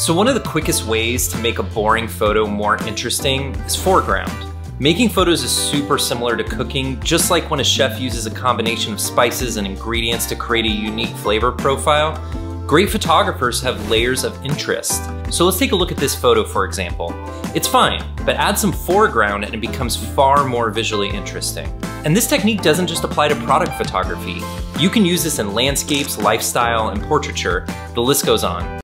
So one of the quickest ways to make a boring photo more interesting is foreground. Making photos is super similar to cooking, just like when a chef uses a combination of spices and ingredients to create a unique flavor profile. Great photographers have layers of interest. So let's take a look at this photo for example. It's fine, but add some foreground and it becomes far more visually interesting. And this technique doesn't just apply to product photography. You can use this in landscapes, lifestyle, and portraiture. The list goes on.